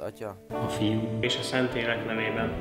Atya, a Fiú és a Szentlélek nevében.